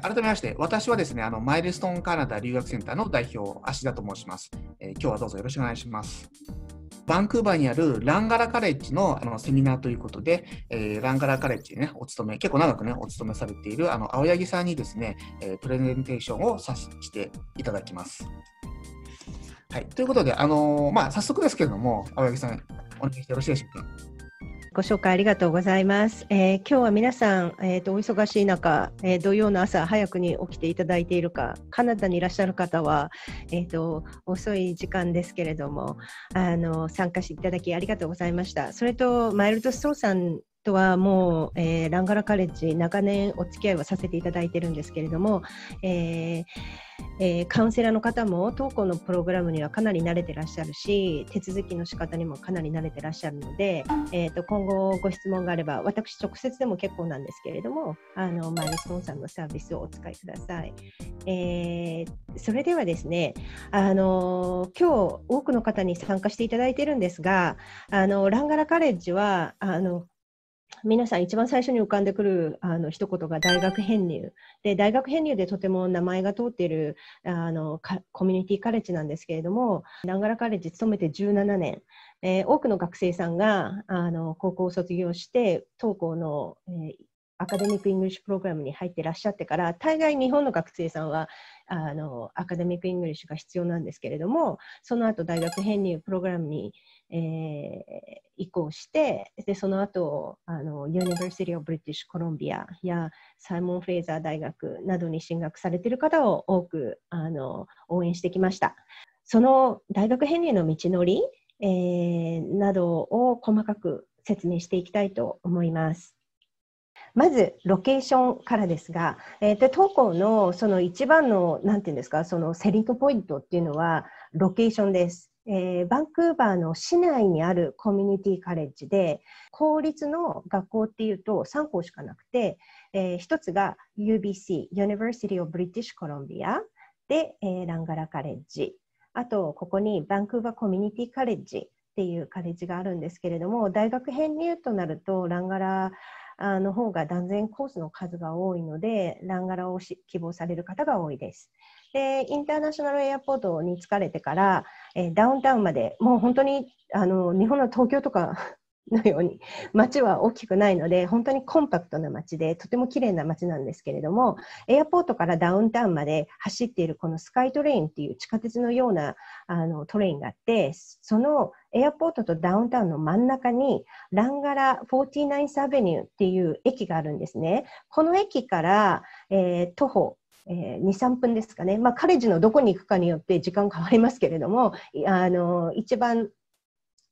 改めまして、私はですね、あのマイルストーンカナダ留学センターの代表、芦田と申します、えー、今日はどうぞよろしくお願いします。バンクーバーにあるランガラカレッジのあのセミナーということで、えー、ランガラカレッジにね、お勤め、結構長くね、お勤めされているあの青柳さんにですね、えー、プレゼンテーションをさせていただきます。はい、ということで、あのー、まあ、早速ですけれども、青柳さん、お願いしてよろしいでしょうか？ご紹介ありがとうございます。えー、今日は皆さん、えーと、お忙しい中、えー、土曜の朝早くに起きていただいているか、カナダにいらっしゃる方は、えーと、遅い時間ですけれどもあの、参加していただきありがとうございました。それと、マイルド・ストーさんとはもう、えー、ランガラカレッジ長年お付き合いをさせていただいてるんですけれども、えーえー、カウンセラーの方も当校のプログラムにはかなり慣れてらっしゃるし手続きの仕方にもかなり慣れてらっしゃるので、えーと、今後ご質問があれば私直接でも結構なんですけれどもあのマイルストーンさんのサービスをお使いください。えー、それではですねあの今日多くの方に参加していただいてるんですがあのランガラカレッジはあの皆さん一番最初に浮かんでくるあの一言が大学編入。で大学編入でとても名前が通っているあのコミュニティカレッジなんですけれどもランガラカレッジ勤めて17年、えー、多くの学生さんがあの高校を卒業して当校の、えー、Academic English Program に入ってらっしゃってから大概日本の学生さんはあの Academic English が必要なんですけれどもその後大学編入プログラムにえー、移行してでその後あの University of British Columbia やサイモン・フレーザー大学などに進学されている方を多くあの応援してきましたその大学編入の道のり、えー、などを細かく説明していきたいと思いますまず、ロケーションからですが、えー、で当校のその一番の、なんていうんですか、そのセリングポイントっていうのは、ロケーションです。えー、バンクーバーの市内にあるコミュニティカレッジで公立の学校っていうと3校しかなくて、えー、1つが UBC University of British Columbia で、えー、ランガラカレッジあとここにバンクーバーコミュニティカレッジっていうカレッジがあるんですけれども大学編入となるとランガラの方が断然コースの数が多いのでランガラを希望される方が多いです。でインターナショナルエアポートに着かれてから、えー、ダウンタウンまでもう本当にあの日本の東京とかのように 街は大きくないので本当にコンパクトな街でとても綺麗な街なんですけれどもエアポートからダウンタウンまで走っているこのスカイトレインっていう地下鉄のようなあのトレインがあってそのエアポートとダウンタウンの真ん中にランガラ 49th アベニューっていう駅があるんですね。この駅から、えー、徒歩えー、2、3分ですかね、まあ、カレッジのどこに行くかによって時間変わりますけれども、あの一番、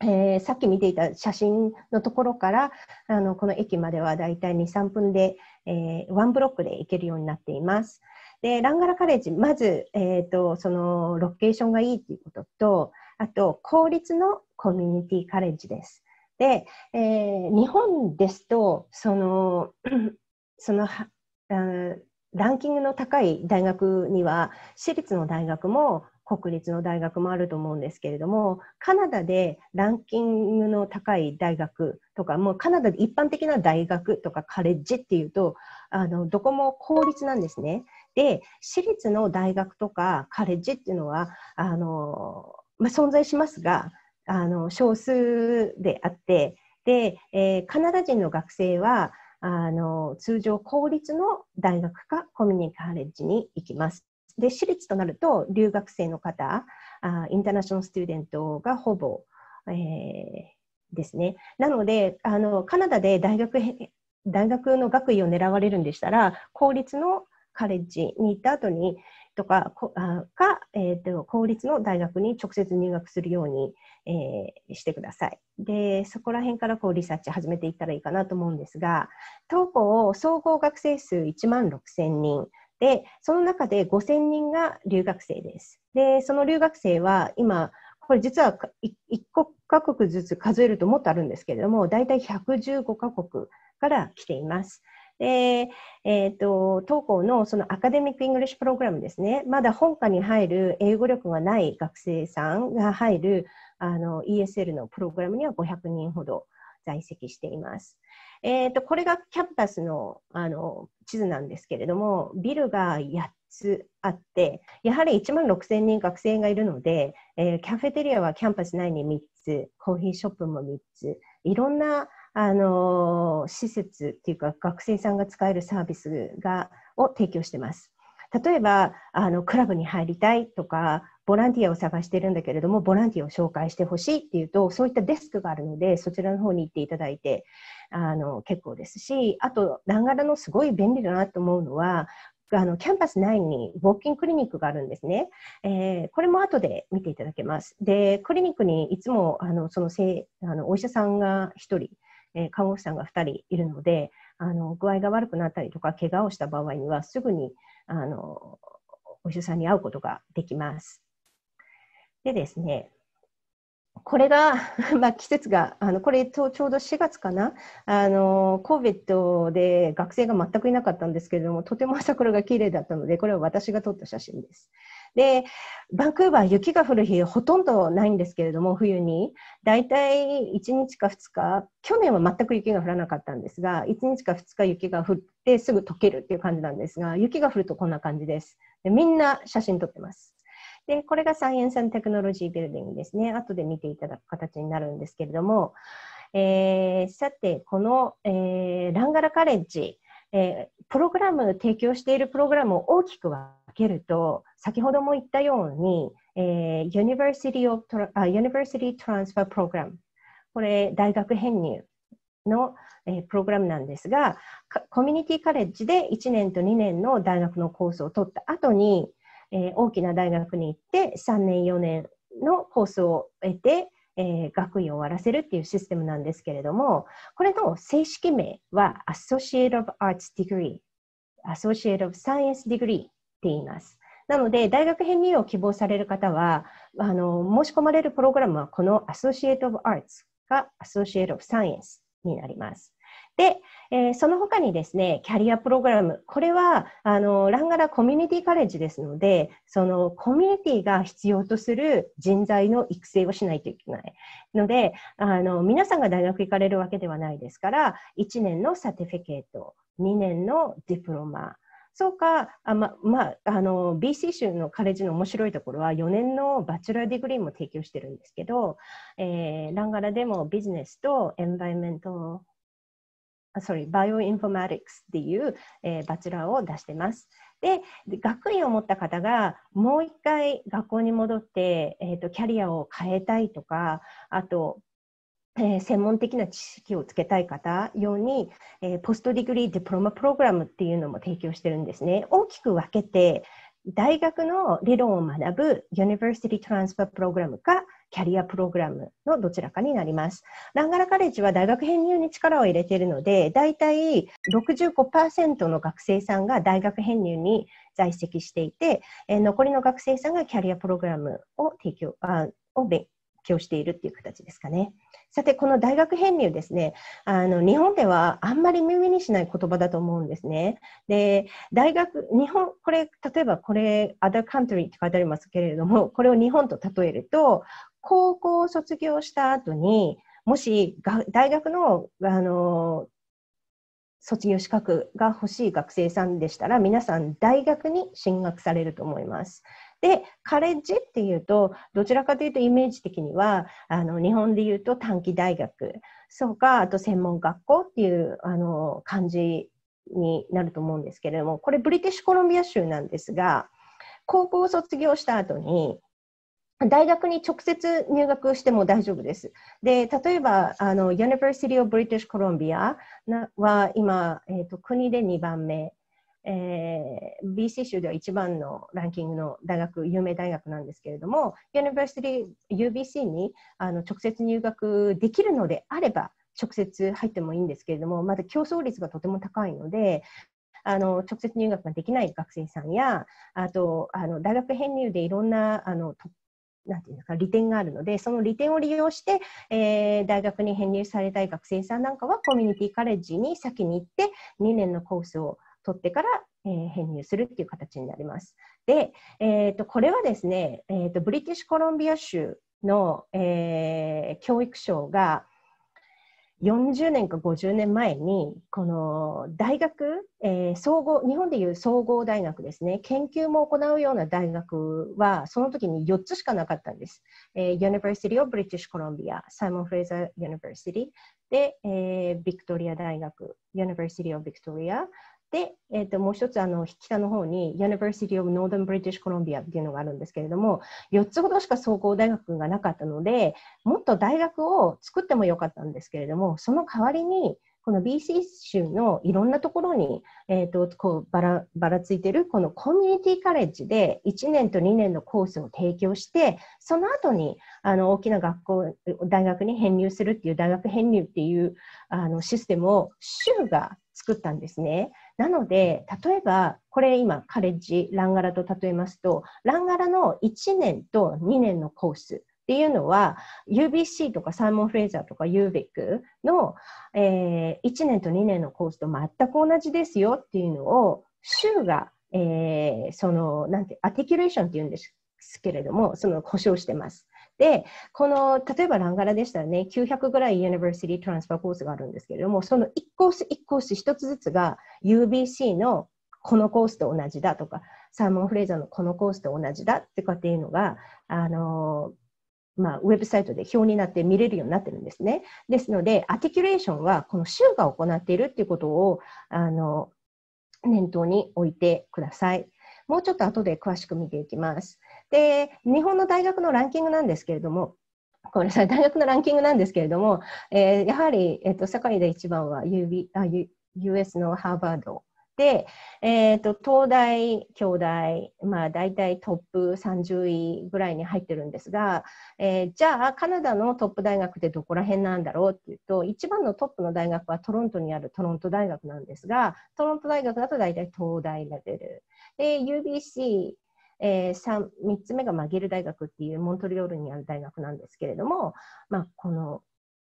えー、さっき見ていた写真のところからあのこの駅まではだいたい2、3分で、えー、ワンブロックで行けるようになっています。でランガラカレッジ、まず、えーと、そのロケーションがいいということと、あと公立のコミュニティカレッジです。で、えー、日本ですと、その、そのランキングの高い大学には私立の大学も国立の大学もあると思うんですけれどもカナダでランキングの高い大学とかもうカナダで一般的な大学とかカレッジっていうとあのどこも公立なんですね。で私立の大学とかカレッジっていうのはあの、まあ、存在しますがあの少数であってで、えー、カナダ人の学生はあの通常公立の大学かコミュニティカレッジに行きます。で私立となると留学生の方あインターナショナルスチューデントがほぼ、えー、ですね。なのであのカナダで大学大学の学位を狙われるんでしたら公立のカレッジに行った後にとかか、えーと、公立の大学に直接入学するように、えー、してください。でそこら辺からこうリサーチ始めていったらいいかなと思うんですが当校総合学生数1万6000人でその中で5000人が留学生です。でその留学生は今これ実は1カ国ずつ数えるともっとあるんですけれども大体115カ国から来ています。で、えーと、当校のその Academic English プログラムですね、まだ本科に入る英語力がない学生さんが入るあの ESL のプログラムには500人ほど在籍しています。えーと、これがキャンパスのあの地図なんですけれども、ビルが8つあって、やはり1万6000人学生がいるので、えー、 cafeteria はキャンパス内に3つ、コーヒーショップも3つ、いろんなあの施設っていうか学生さんが使えるサービスがを提供してます。例えばあのクラブに入りたいとかボランティアを探してるんだけれどもボランティアを紹介してほしいっていうとそういったデスクがあるのでそちらの方に行っていただいてあの結構ですしあとランガラのすごい便利だなと思うのはあのキャンパス内にウォーキングクリニックがあるんですね。えー、これも後で見ていただけます。で、クリニックにいつもあのそのせいあのお医者さんが1人、え、看護師さんが2人いるので、あの具合が悪くなったりとか、怪我をした場合にはすぐにあのお医者さんに会うことができます。でですね、これが、まあ、季節が、あのこれとちょうど4月かな、あの COVID で学生が全くいなかったんですけれども、とても桜が綺麗だったので、これは私が撮った写真です。で、バンクーバー、雪が降る日、ほとんどないんですけれども、冬に、だいたい1日か2日、去年は全く雪が降らなかったんですが、1日か2日雪が降ってすぐ溶けるっていう感じなんですが、雪が降るとこんな感じです。でみんな写真撮ってます。で、これがサイエンステクノロジービルディングですね。後で見ていただく形になるんですけれども、えー、さて、この、えー、ランガラカレッジ、えー、プログラム、提供しているプログラムを大きく分けると、先ほども言ったように、えー、University, of, University Transfer Program、これ、大学編入の、えー、プログラムなんですが、コミュニティカレッジで1年と2年の大学のコースを取った後に、えー、大きな大学に行って3年4年のコースを得て、えー、学位を終わらせるっていうシステムなんですけれども、これの正式名は Associate of Arts Degree、Associate of Science Degree って言います。なので、大学編入を希望される方は、あの申し込まれるプログラムはこの Associate of Arts が Associate of Science になります。で、えー、その他にですね、キャリアプログラム、これはあのランガラコミュニティカレッジですので、そのコミュニティが必要とする人材の育成をしないといけないので、あの皆さんが大学行かれるわけではないですから、1年のサティフィケート、2年のディプロマ、そうか、あままあ、あの BC 州のカレッジの面白いところは4年の bachelor degree も提供してるんですけど、えー、ランガラでもビジネスと environment sorry、 bioinformatics っていう、えー、 bachelor を出してます。で、学位を持った方がもう一回学校に戻って、えーと、キャリアを変えたいとか、あと、えー、専門的な知識をつけたい方用に、えー、ポストディグリーディプロマプログラムっていうのも提供してるんですね。大きく分けて、大学の理論を学ぶ University Transfer Program かキャリアプログラムのどちらかになります。ランガラカレッジは大学編入に力を入れているので、大体65%の学生さんが大学編入に在籍していて、え残りの学生さんがキャリアプログラムを提供、あを勉強しているっていう形ですかね。さて、この大学編入ですね、あの日本ではあんまり耳にしない言葉だと思うんですね。で、大学、日本、これ、例えばこれ、other country って書いてありますけれども、これを日本と例えると、高校を卒業した後に、もし大学のあの卒業資格が欲しい学生さんでしたら、皆さん大学に進学されると思います。で、カレッジっていうと、どちらかというとイメージ的には、あの日本でいうと短期大学、そうか、あと専門学校っていうあの感じになると思うんですけれども、これブリティッシュコロンビア州なんですが、高校を卒業した後に、大学に直接入学しても大丈夫です。で、例えば、あの、University of British Columbia は今、えーと、国で2番目、えー、BC 州では一番のランキングの大学、有名大学なんですけれども、University UBC にあの直接入学できるのであれば、直接入ってもいいんですけれども、まだ競争率がとても高いので、あの直接入学ができない学生さんや、あとあの大学編入でいろんなあのなんていうか利点があるので、その利点を利用して、えー、大学に編入されたい学生さんなんかはコミュニティカレッジに先に行って2年のコースを取ってから、えー、編入するっていう形になります。で、えーと、これはですね、えーと、ブリティッシュコロンビア州の、えー、教育省が40年か50年前に、この大学、えー、総合、日本でいう総合大学ですね、研究も行うような大学は、その時に4つしかなかったんです。えー、University of British Columbia、Simon Fraser University で、えー、ビクトリア大学、University of Victoria で、えー、ともう一つあの北の方に University of Northern British Columbia っていうのがあるんですけれども4つほどしか総合大学がなかったのでもっと大学を作ってもよかったんですけれどもその代わりにこの BC 州のいろんなところに、えーと、こうばらばらついてるこのコミュニティカレッジで1年と2年のコースを提供してその後にあの大きな学校大学に編入するっていう大学編入っていうあのシステムを州が作ったんですね。なので、例えば、これ今、カレッジ、ランガラと例えますと、ランガラの1年と2年のコースっていうのは、UBC とかサーモン・フレーザーとか UVIC の、えー、1年と2年のコースと全く同じですよっていうのを、州が、えー、その、なんて、アテキュレーションっていうんですけれども、その保証してます。で、この、例えばランガラでしたらね、900ぐらい University Transfer コースがあるんですけれども、その1コース1コース1つずつが UBC のこのコースと同じだとか、サーモン・フレーザーのこのコースと同じだってかっていうのが、あのまあ、ウェブサイトで表になって見れるようになってるんですね。ですので、アティキュレーションはこの州が行っているっていうことをあの念頭に置いてください。もうちょっと後で詳しく見ていきます。で、日本の大学のランキングなんですけれども、ごめんなさい、大学のランキングなんですけれども、えー、やはり、えーと、世界で一番は UB あ US のハーバードで、えーと、東大、京大、まあ、大体トップ30位ぐらいに入ってるんですが、えー、じゃあカナダのトップ大学ってどこら辺なんだろうっていうと一番のトップの大学はトロントにあるトロント大学なんですがトロント大学だと大体東大レベルで UBC えー、3, つ目がマゲル大学っていうモントリオールにある大学なんですけれども、まあ、この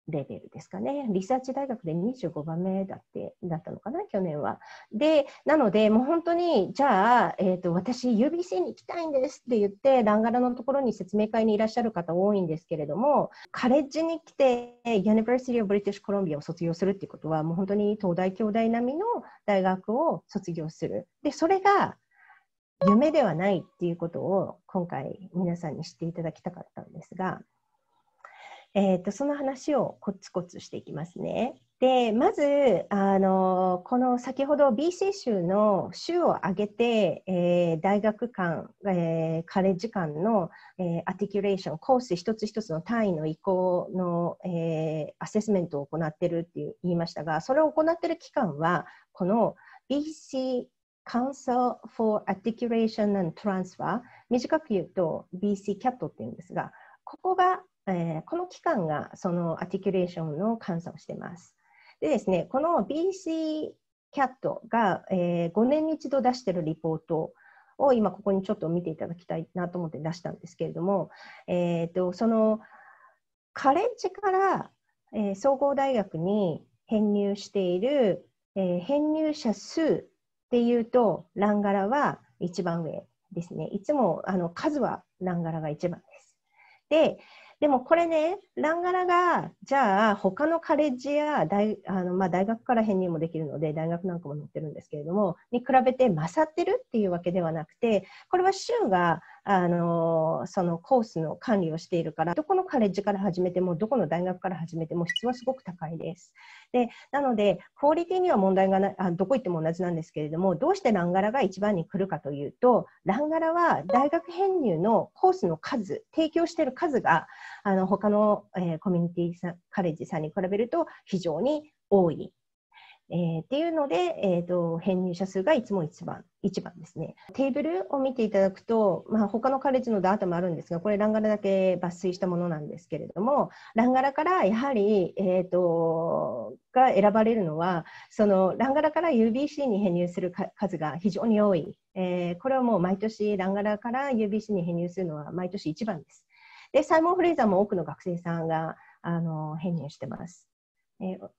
レベルですかね。リサーチ大学で25番目だってだったのかな、去年は。で、なので、もう本当に、じゃあ、えーと、私、UBC に行きたいんですって言って、ランガラのところに説明会にいらっしゃる方多いんですけれども、カレッジに来て、University of British Columbia を卒業するっていうことは、もう本当に東大、京大並みの大学を卒業する。で、それが夢ではないっていうことを今回皆さんに知っていただきたかったんですが、えーと、その話をコツコツしていきますね。でまずあのこの先ほど BC 州の州を挙げて、えー、大学間、えー、カレッジ間の、えー、アティキュレーションコース一つ一つの単位の移行の、えアセスメントを行っているって言いましたがそれを行っている機関はこの BC Council for Articulation and Transfer 短く言うと BCCAT っていうんですがここが、えー、この機関がそのアティキュレーションの監査をしています。でですね、この BCCAT が、えー、5年に一度出しているリポートを今ここにちょっと見ていただきたいなと思って出したんですけれども、えーと、そのカレッジから、えー、総合大学に編入している、えー、編入者数っていうと、ランガラは一番上ですね。いつもあの数はランガラが一番です。で、でもこれね、ランガラが、じゃあ、他のカレッジや大あの、まあ、大学から編入もできるので、大学なんかも載ってるんですけれども、に比べて勝ってるっていうわけではなくて、これは州があのそのコースの管理をしているから、どこのカレッジから始めても、どこの大学から始めても質はすごく高いです。でなので、クオリティには問題がないあ、どこ行っても同じなんですけれども、どうしてランガラが一番に来るかというと、ランガラは大学編入のコースの数、提供している数が、あの他の、えー、コミュニティさカレッジさんに比べると非常に多いえー、っていうので、えーと、編入者数がいつも一番一番ですね。テーブルを見ていただくと、まあ、他のカレッジのダータもあるんですが、これランガラだけ抜粋したものなんですけれども、ランガラからやはり、えーと、が選ばれるのは、そのランガラから UBC に編入する数が非常に多い。えー、これはもう毎年ランガラから UBC に編入するのは毎年一番です。で、サイモン・フレイザーも多くの学生さんがあの編入してます。えー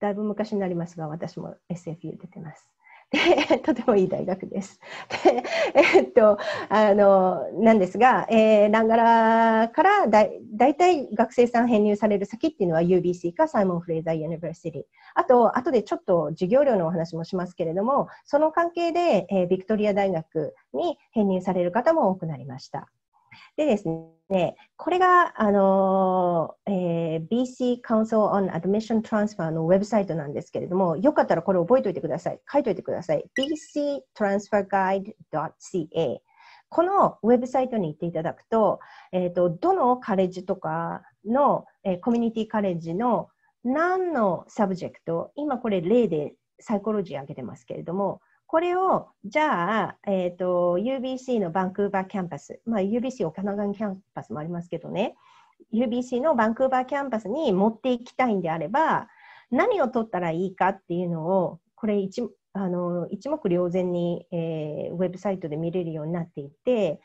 だいぶ昔になりますが、私も SFU 出てます。で とてもいい大学です。でえっと、あの、なんですが、えー、ランガラからだ大体学生さん編入される先っていうのは UBC かサイモン・フレーザー・ユニバーシティ。あと、後でちょっと授業料のお話もしますけれども、その関係で、えー、ビクトリア大学に編入される方も多くなりました。でですね、でこれが、あのえー、BC Council on Admission Transfer のウェブサイトなんですけれども、よかったらこれ覚えておいてください。書いておいてください。bctransferguide.ca このウェブサイトに行っていただくと、えーと、どのカレッジとかの、えー、コミュニティカレッジの何の subject、今これ例でサイコロジー挙げてますけれども、これを、じゃあ、えっ、ー、と、UBC のバンクーバーキャンパス、まあ、UBC オカナガンキャンパスもありますけどね、UBC のバンクーバーキャンパスに持っていきたいんであれば、何を取ったらいいかっていうのを、これ一あの一目瞭然に、えー、ウェブサイトで見れるようになっていて、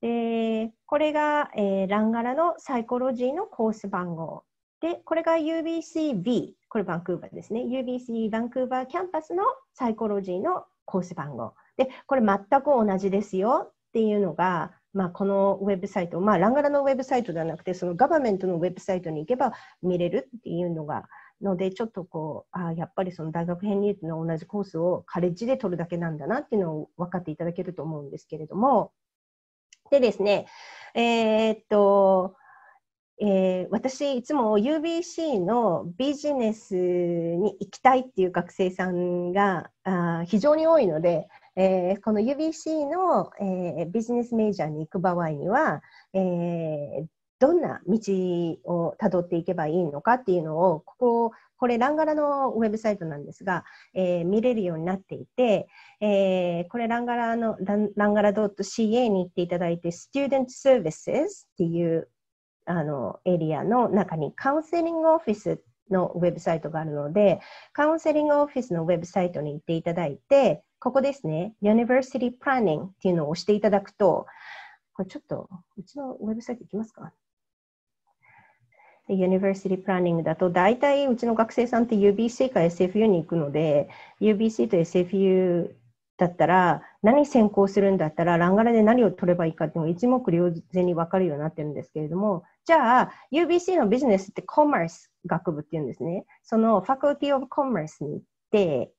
でこれが、えー、ランガラのサイコロジーのコース番号。で、これが UBCV、これバンクーバーですね。UBC バンクーバーキャンパスのサイコロジーのコース番号。で、これ全く同じですよっていうのが、まあ、このウェブサイト、まあ、ランガラのウェブサイトではなくて、その government のウェブサイトに行けば見れるっていうのが、ので、ちょっとこう、あやっぱりその大学編入の同じコースをカレッジで取るだけなんだなっていうのを分かっていただけると思うんですけれども、でですね、えー、っと、えー、私いつも UBC のビジネスに行きたいっていう学生さんがあ非常に多いので、えー、この UBC の、えー、ビジネスメジャーに行く場合には、えー、どんな道をたどっていけばいいのかっていうのをこここれランガラのウェブサイトなんですが、えー、見れるようになっていて、えー、これランガラのランランガラ .ca に行っていただいて Student Services っていうあのエリアの中にカウンセリングオフィスのウェブサイトがあるので、カウンセリングオフィスのウェブサイトに行っていただいて、ここですね、University Planning っていうのを押していただくと、これちょっと、うちのウェブサイト行きますか？University Planning だと、大体うちの学生さんって UBC か SFU に行くので、UBC と SFU だったら、何専攻するんだったら、ランガラで何を取ればいいかっていうのが一目瞭然に分かるようになってるんですけれども、じゃあ、UBC のビジネスってコマース学部っていうんですね。そのファクルティオブコマースに行って、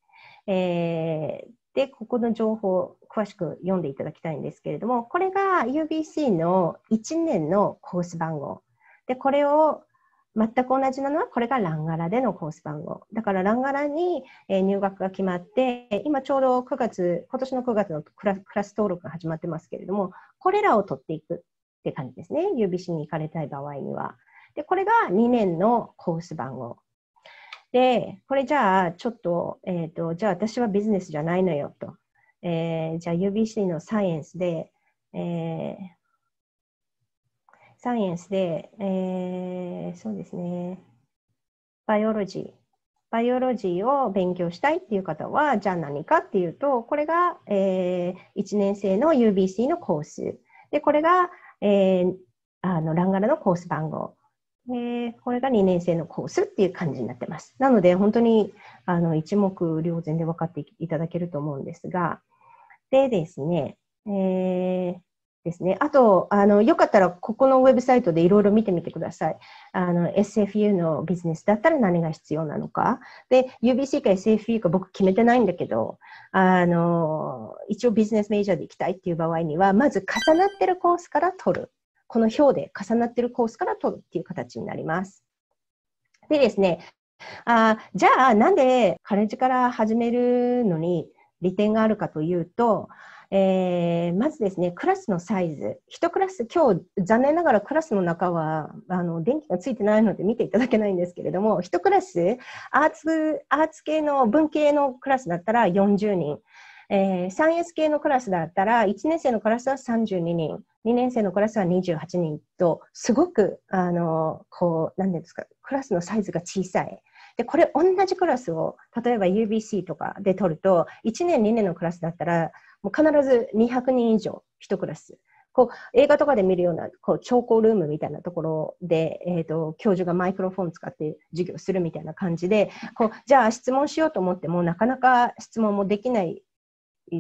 えー、で、ここの情報を詳しく読んでいただきたいんですけれども、これが UBC の1年のコース番号。で、これを全く同じなのは、これがランガラでのコース番号。だからランガラに入学が決まって、今ちょうど9月、今年の9月のクラス登録が始まってますけれども、これらを取っていくって感じですね。UBC に行かれたい場合には。で、これが2年のコース番号。で、これじゃあ、ちょっと、えっ、ー、と、じゃあ私はビジネスじゃないのよと。えー、じゃあ UBC のサイエンスで、えー、サイエンスで、えー、そうですね、 biology。biology を勉強したいっていう方は、じゃあ何かっていうと、これが、えー、1年生の UBC のコース。で、これが、えー、あの、ランガラのコース番号。で、これが2年生のコースっていう感じになってます。なので、本当に、あの、一目瞭然で分かっていただけると思うんですが、でですね、えー、ですね。あと、あの、よかったら、ここのウェブサイトでいろいろ見てみてください。あの、SFU のビジネスだったら何が必要なのか。で、UBC か SFU か僕決めてないんだけど、あの、一応ビジネスメジャーで行きたいっていう場合には、まず重なってるコースから取る。この表で重なってるコースから取るっていう形になります。でですね、あじゃあ、なんでカレッジから始めるのに利点があるかというと、えー、まずですね、クラスのサイズ。1クラス、今日残念ながらクラスの中はあの電気がついてないので見ていただけないんですけれども、1クラス、アーツ、アーツ系の文系のクラスだったら40人。えー、サイエンス系のクラスだったら、1年生のクラスは32人、2年生のクラスは28人と、すごく、あの、こう、なんですか、クラスのサイズが小さい。で、これ同じクラスを、例えば UBC とかで取ると、1年、2年のクラスだったら、もう必ず200人以上、1クラス。こう映画とかで見るようなこう調校ルームみたいなところで、えーと、教授がマイクロフォン使って授業するみたいな感じでこうじゃあ質問しようと思ってもなかなか質問もできない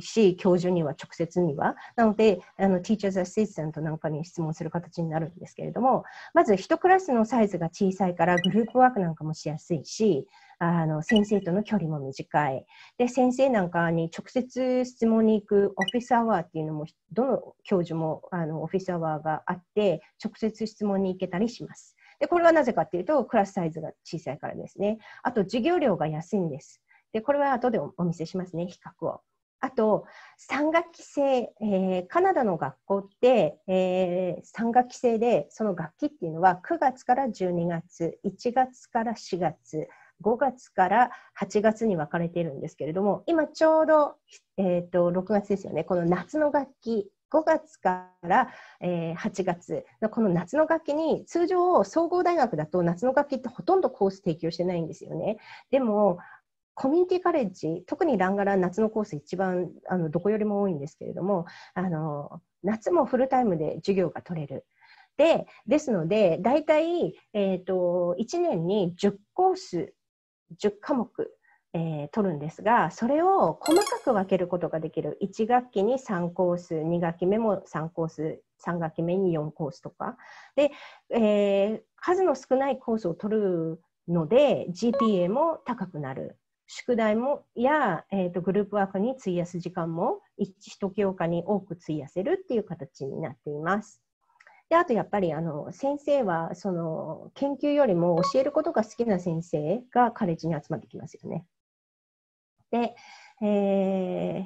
し、教授には直接には。なので、あの、ティーチャーズアシスタントなんかに質問する形になるんですけれども、まず1クラスのサイズが小さいからグループワークなんかもしやすいし、あの、先生との距離も短い。で、先生なんかに直接質問に行くオフィスアワーっていうのも、どの教授もあのオフィスアワーがあって、直接質問に行けたりします。で、これはなぜかっていうと、クラスサイズが小さいからですね。あと、授業料が安いんです。で、これは後でお見せしますね、比較を。あと、3学期制、えー、カナダの学校って、えー、3学期制で、その学期っていうのは9月から12月、1月から4月、5月から8月に分かれているんですけれども、今ちょうど、えーと、6月ですよね、この夏の学期、5月から、えー、8月のこの夏の学期に通常総合大学だと夏の学期ってほとんどコース提供してないんですよね。でもコミュニティカレッジ、特にランガラ夏のコース一番あのどこよりも多いんですけれども、あの夏もフルタイムで授業が取れる。で、ですので、大体、えーと、1年に10コース、10科目、えー、取るんですが、それを細かく分けることができる。1学期に3コース、2学期目も3コース、3学期目に4コースとか。で、えー、数の少ないコースを取るので、GPA も高くなる。宿題もや、えーと、グループワークに費やす時間も一教科に多く費やせるっていう形になっています。であとやっぱりあの先生はその研究よりも教えることが好きな先生がカレッジに集まってきますよね。で、えー、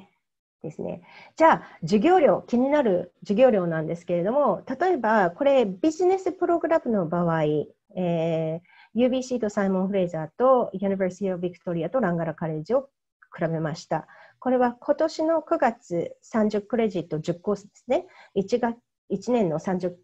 ですね。じゃあ、授業料、気になる授業料なんですけれども、例えば、これ、ビジネスプログラムの場合、えー、UBC とサイモン・フレイザーと University of Victoria とランガラカレッジを比べました。これは今年の9月30クレジット10コースですね。1, が1年の30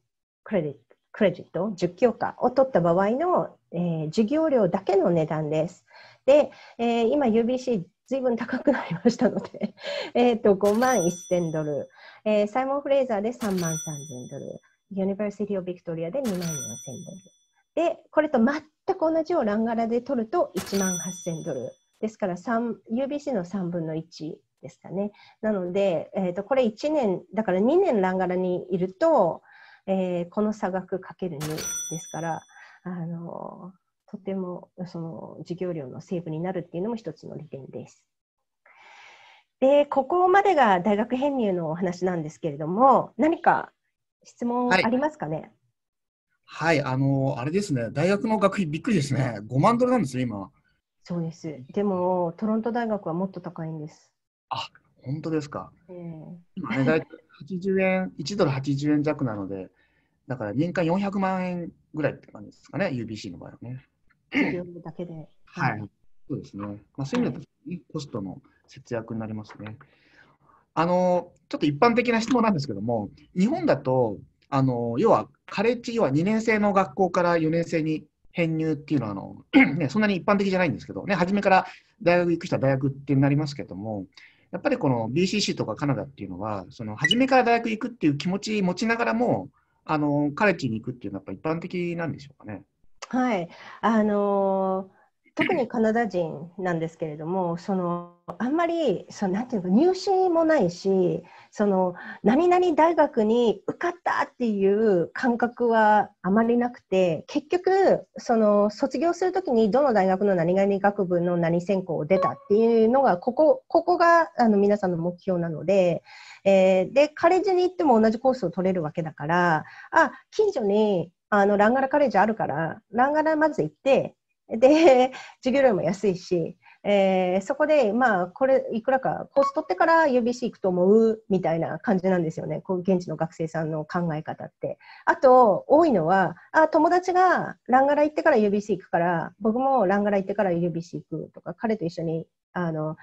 クレジットクレジット10教科を取った場合の、えー、授業料だけの値段です。で、えー、今 UBC ずいぶん高くなりましたので えと5万1000ドル、えー、サイモン・フレイザーで3万3000ドル、University of Victoria で2万4000ドル。で、これと全く同じをランガラで取ると1万8000ドル。ですから UBC の3分の1ですかね。なので、えー、とこれ1年、だから2年ランガラにいると、えー、この差額かける2ですから、あのとてもその授業料のセーブになるっていうのも一つの利点です。で、ここまでが大学編入のお話なんですけれども、何か質問ありますかね、はい、あの、あれですね、大学の学費びっくりですね。5万ドルなんですよ、今。そうです。でも、トロント大学はもっと高いんです。あ、本当ですか。えー、今ね、大体80円、1ドル80円弱なので、だから年間400万円ぐらいって感じですかね、UBC の場合はね。だけで。はい。そうですね。まあ、そういう意味だと、ね、コストの節約になりますね。あの、ちょっと一般的な質問なんですけども、日本だと、あの、要はカレッジ、要は2年生の学校から4年生に編入っていうのはあの、ね、そんなに一般的じゃないんですけど、ね、初めから大学行く人は大学ってなりますけども、やっぱりこの BCC とかカナダっていうのは、その初めから大学行くっていう気持ち持ちながらも、あのカレッジに行くっていうのはやっぱ一般的なんでしょうかね。はい、あのー特にカナダ人なんですけれども、そのあんまりそのなんていうか入試もないし、その何々大学に受かったっていう感覚はあまりなくて、結局その卒業するときにどの大学の何々学部の何専攻を出たっていうのがここここがあの皆さんの目標なので、えー、でカレッジに行っても同じコースを取れるわけだから、あ近所にあのランガラカレッジあるからランガラまず行ってで、授業料も安いし、えー、そこで、まあ、これ、いくらかコース取ってから UBC 行くと思う？みたいな感じなんですよね。こう現地の学生さんの考え方って。あと、多いのは、あ、友達がランガラ行ってから UBC 行くから、僕もランガラ行ってから UBC 行くとか、彼と一緒に、あの、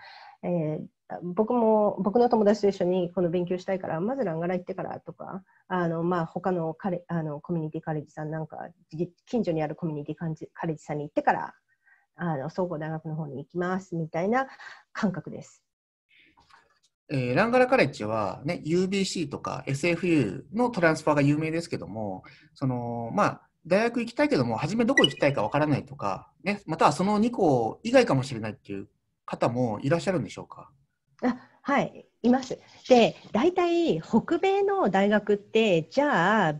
えー、僕も僕の友達と一緒にこの勉強したいからまずランガラ行ってからとかあの、まあ、他のカレあのコミュニティカレッジさんなんか近所にあるコミュニティカレッジさんに行ってからあの総合大学の方に行きますみたいな感覚です。えー、ランガラカレッジは、ね、UBC とか SFU のトランスファーが有名ですけども、そのまあ、大学行きたいけども、初めどこ行きたいかわからないとか、ね、またはその2校以外かもしれないっていう方もいらっしゃるんでしょうか？あはい、います。で、大体北米の大学って、じゃあ、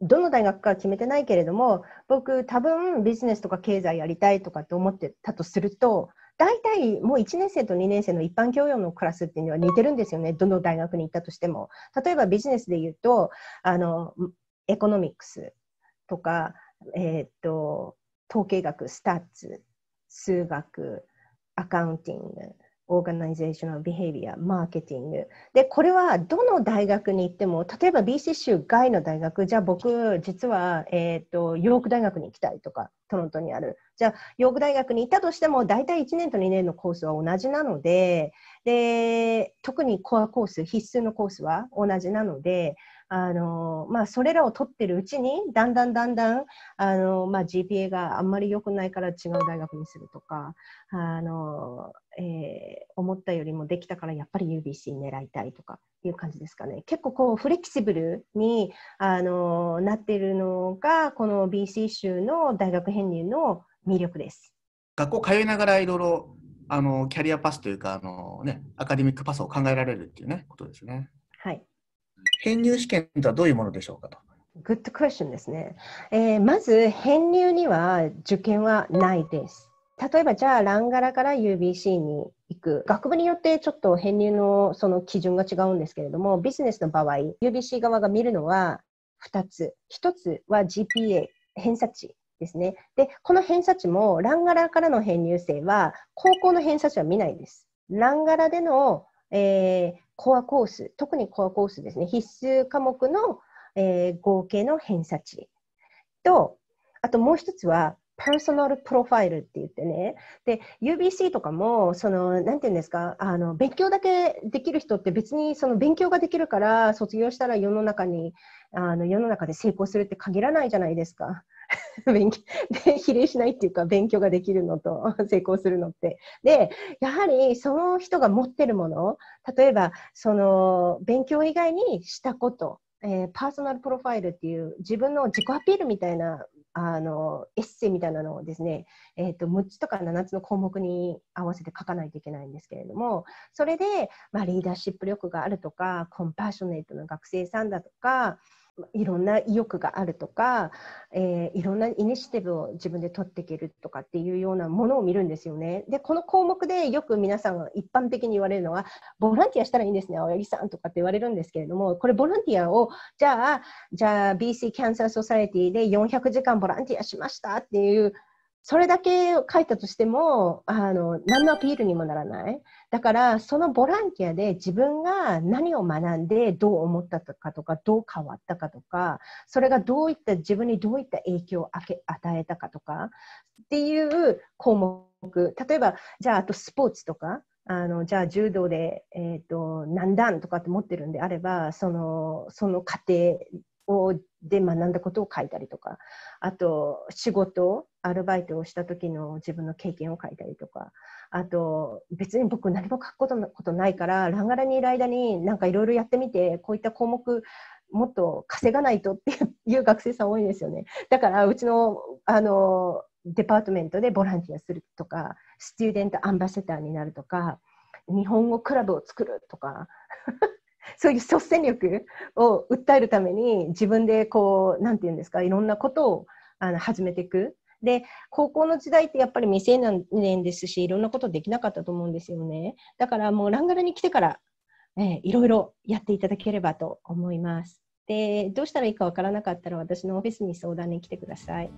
どの大学か決めてないけれども、僕、多分ビジネスとか経済やりたいとかって思ってたとすると、大体もう1年生と2年生の一般教養のクラスっていうのは似てるんですよね、どの大学に行ったとしても。例えばビジネスで言うと、あの economics とか、えー、っと統計学、 stats、数学、 accounting、 organizational behavior、マーケティング。で、これはどの大学に行っても、例えば BC 州外の大学、じゃあ僕、実は、えーと、ヨーク大学に行きたいとか、トロントにある。じゃあ、ヨーク大学に行ったとしても、大体1年と2年のコースは同じなので、で特にコアコース、必須のコースは同じなので、あのまあ、それらを取ってるうちにだんだんだんだんあの、まあ、GPA があんまり良くないから違う大学にするとかあの、えー、思ったよりもできたからやっぱり UBC 狙いたいとかいう感じですかね結構こうフレキシブルにあのなっているのがこの BC 州の大学編入の魅力です。学校通いながらいろいろあのキャリアパスというかあの、ね、アカデミックパスを考えられるっていうねことですね。はい編入試験とはどういうものでしょうかと。グッドクエスチョンですね、えー、まず編入には受験はないです。例えばじゃあランガラから UBC に行く。学部によってちょっと編入のその基準が違うんですけれどもビジネスの場合 UBC 側が見るのは2つ。1つは GPA 偏差値ですね。でこの偏差値もランガラからの編入生は高校の偏差値は見ないです。ランガラでの、えー、コアコース、特にコアコースですね、必須科目の、えー、合計の偏差値。と、あともう一つは、パーソナルプロファイルって言ってね、で、UBC とかも、その、なんていうんですか、あの、勉強だけできる人って別にその勉強ができるから卒業したら世の中に、あの、世の中で成功するって限らないじゃないですか。勉強比例しないっていうか勉強ができるのと 成功するのって。でやはりその人が持ってるもの例えばその勉強以外にしたこと、えー、パーソナルプロファイルっていう自分の自己アピールみたいなあのエッセイみたいなのをですね、えーと、6つとか7つの項目に合わせて書かないといけないんですけれどもそれで、まあ、リーダーシップ力があるとかコンパッショネートな学生さんだとかいろんな意欲があるとか、えー、いろんなイニシティブを自分で取っていけるとかっていうようなものを見るんですよね。で、この項目でよく皆さん一般的に言われるのは、ボランティアしたらいいんですね、青柳さんとかって言われるんですけれども、これボランティアを、じゃあ、じゃあ BC キャンサーソサエティで400時間ボランティアしましたっていうそれだけ書いたとしてもあの何のアピールにもならない。だからそのボランティアで自分が何を学んでどう思ったかとかどう変わったかとかそれがどういった自分にどういった影響を与えたかとかっていう項目。例えばじゃああとスポーツとかあのじゃあ柔道で、えーと、何段とかって持ってるんであればそのその過程で学んだことを書いたりとかあと仕事アルバイトをした時の自分の経験を書いたりとかあと別に僕何も書くことことないからランガラにいる間になんかいろいろやってみてこういった項目もっと稼がないとっていう学生さん多いんですよね。だからうちのあのデパートメントでボランティアするとかスチューデントアンバサダーになるとか日本語クラブを作るとか。そういう率先力を訴えるために自分でこうなんて言うんですかいろんなことをあの始めていく。で高校の時代ってやっぱり未成年ですしいろんなことできなかったと思うんですよね。だからもうランガラに来てから、えー、いろいろやっていただければと思います。でどうしたらいいかわからなかったら私のオフィスに相談に来てください。